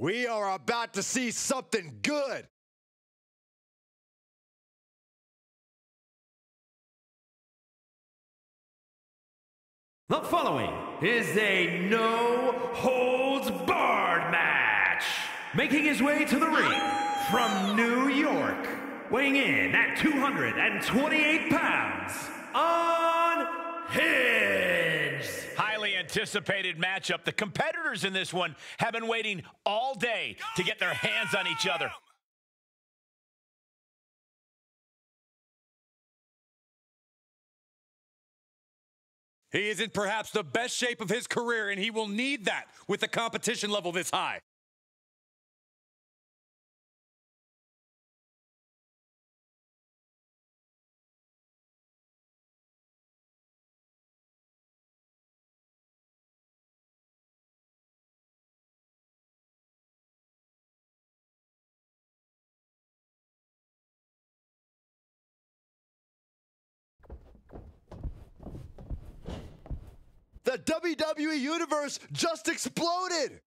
We are about to see something good. The following is a no holds barred match. Making his way to the ring from New York, weighing in at 228 pounds, unhinged. Anticipated matchup. The competitors in this one have been waiting all day to get their hands on each other. He is in perhaps the best shape of his career, and he will need that with the competition level this high. The WWE Universe just exploded.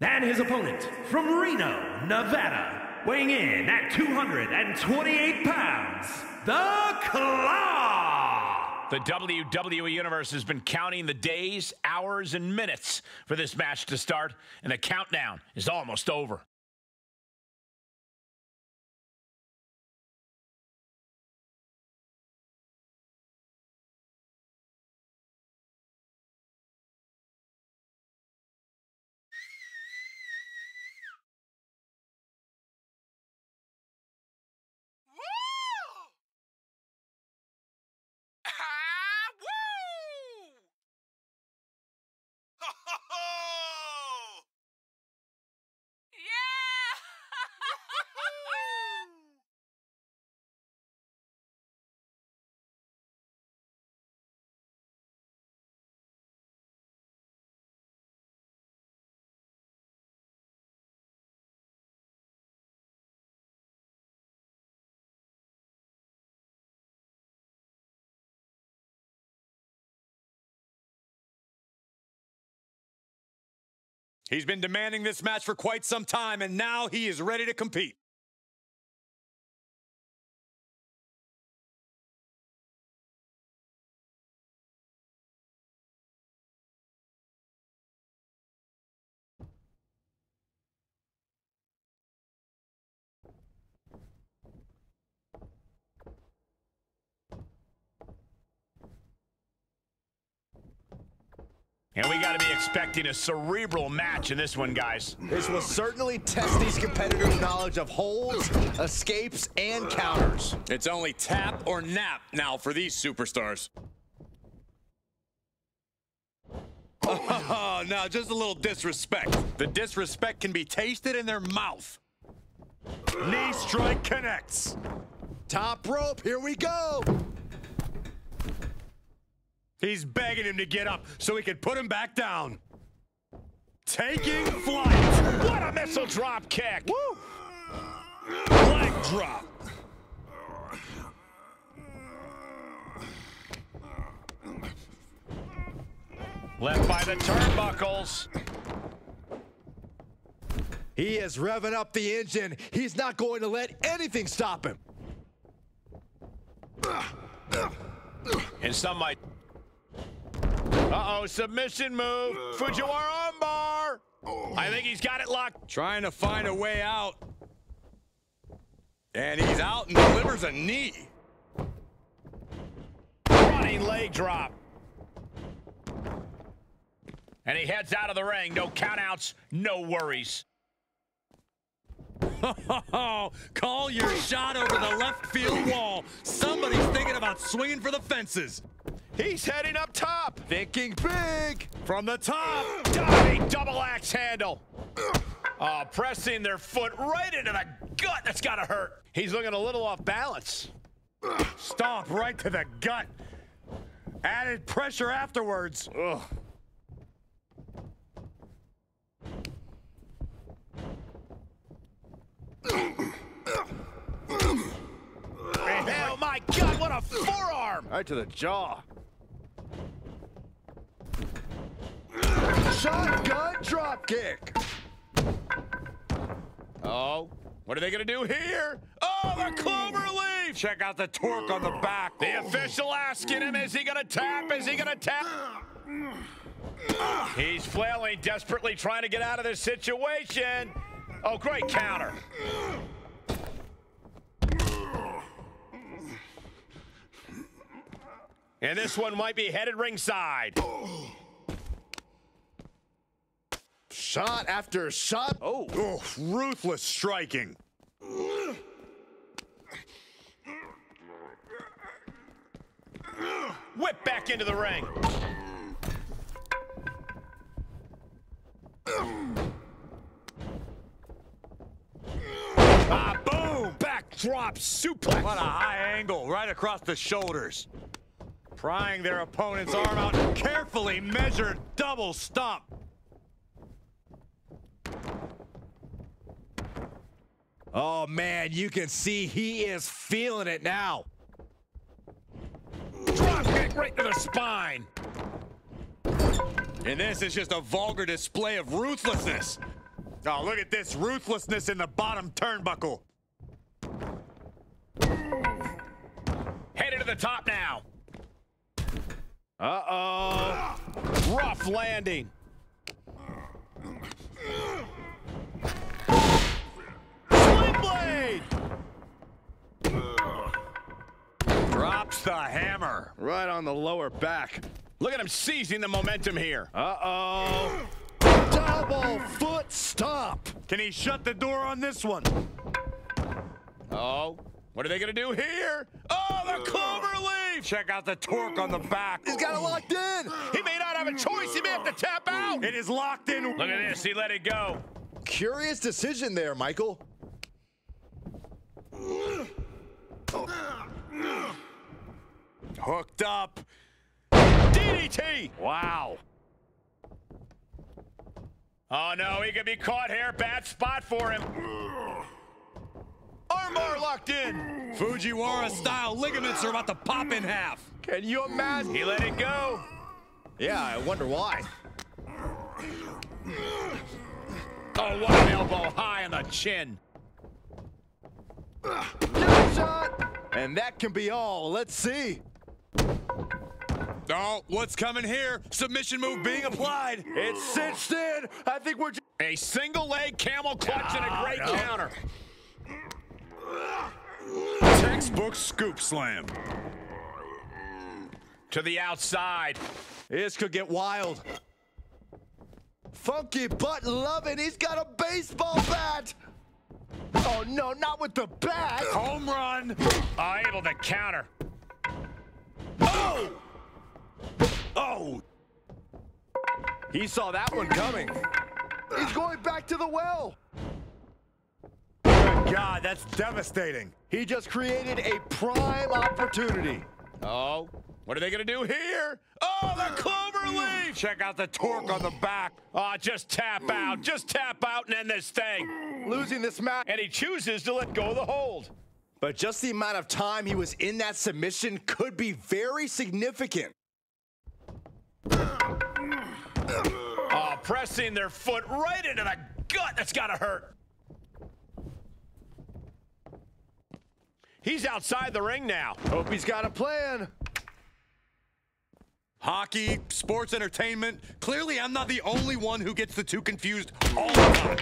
And his opponent from Reno, Nevada, weighing in at 228 pounds, The Claw! The WWE Universe has been counting the days, hours, and minutes for this match to start, and the countdown is almost over. He's been demanding this match for quite some time, and now he is ready to compete. And we got to be expecting a cerebral match in this one, guys. This will certainly test these competitors' knowledge of holds, escapes, and counters. It's only tap or nap now for these superstars. Oh, now just a little disrespect. The disrespect can be tasted in their mouth. Knee strike connects. Top rope, here we go. He's begging him to get up so he can put him back down. Taking flight. What a missile drop kick! Woo! Leg drop. Left by the turnbuckles. He is revving up the engine. He's not going to let anything stop him. And some might. Uh-oh, submission move. Fujiwara armbar. I think he's got it locked. Trying to find a way out. And he's out and delivers a knee. Running leg drop. And he heads out of the ring. No countouts, no worries. Call your shot over the left field wall. Somebody's thinking about swinging for the fences. He's heading up top. Thinking big. From the top. Double axe handle. Oh, pressing their foot right into the gut. That's got to hurt. He's looking a little off balance. Stomp right to the gut. Added pressure afterwards. Ugh. oh my God, what a forearm! Right to the jaw. Shotgun drop kick. Oh, what are they gonna do here? Oh, the clover leaf! Check out the torque on the back. The official asking him, is he gonna tap? Is he gonna tap? He's flailing, desperately trying to get out of this situation. Oh, great counter. And this one might be headed ringside. Shot after shot. Oh. Oh, ruthless striking. Whip back into the ring. Ah, boom! Backdrop suplex. What a high angle right across the shoulders. Prying their opponent's arm out. Carefully measured double stomp. Oh man, you can see he is feeling it now. Drop kick right to the spine. And this is just a vulgar display of ruthlessness. Oh, look at this ruthlessness in the bottom turnbuckle. Headed to the top now. Uh-oh. Rough landing. The hammer. Right on the lower back. Look at him seizing the momentum here. Uh-oh. Double foot stomp. Can he shut the door on this one? Oh, what are they gonna do here? Oh, the clover leaf. Check out the torque on the back. He's got it locked in. He may not have a choice. He may have to tap out. It is locked in. Look at this. He let it go. Curious decision there, Michael. Hooked up. DDT. Wow. Oh no, he could be caught here. Bad spot for him. Armbar locked in. Fujiwara style ligaments are about to pop in half. Can you imagine? He let it go. Yeah, I wonder why. Oh, what an elbow high on the chin. And that can be all. Let's see. Oh, what's coming here? Submission move being applied. It's cinched in. I think we're. A single leg camel clutch and a great no. counter. Textbook scoop slam. To the outside. This could get wild. Funky butt loving. He's got a baseball bat. Oh no, not with the bat. Home run. Uh, able to counter. Oh! Oh! He saw that one coming. He's going back to the well. Good God, that's devastating. He just created a prime opportunity. Oh, what are they gonna do here? Oh, the clover leaf! Check out the torque on the back. Oh, just tap out. Just tap out and end this thing. Losing this match. And he chooses to let go of the hold. But just the amount of time he was in that submission could be very significant. Oh, pressing their foot right into the gut. That's gotta hurt. He's outside the ring now. Hope he's got a plan. Hockey, sports entertainment. Clearly, I'm not the only one who gets the two confused all the time.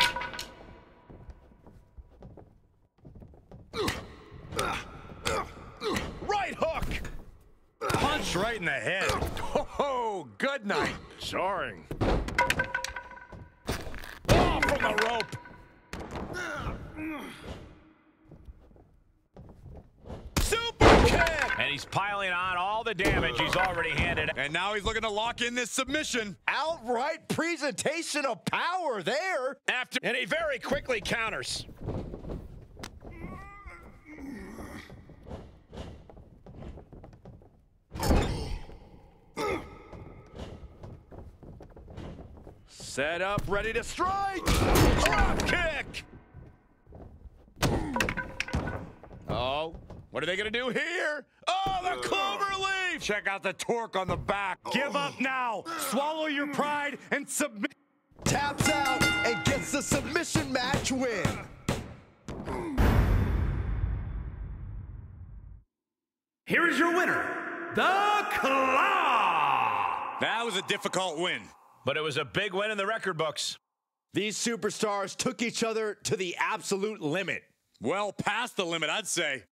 Right hook. Punch right in the head. Oh, good night. Jarring. Oh, from the rope. Super kick. And he's piling on all the damage he's already handed. And now he's looking to lock in this submission. Outright presentation of power there. After and he very quickly counters. Set up, ready to strike. Drop kick. Oh, What are they going to do here? Oh, the clover leaf! Check out the torque on the back. Give up now. Swallow your pride and submit. Taps out and gets the submission match win. Here is your winner, the Claw! That was a difficult win. But it was a big win in the record books. These superstars took each other to the absolute limit. Well past the limit, I'd say.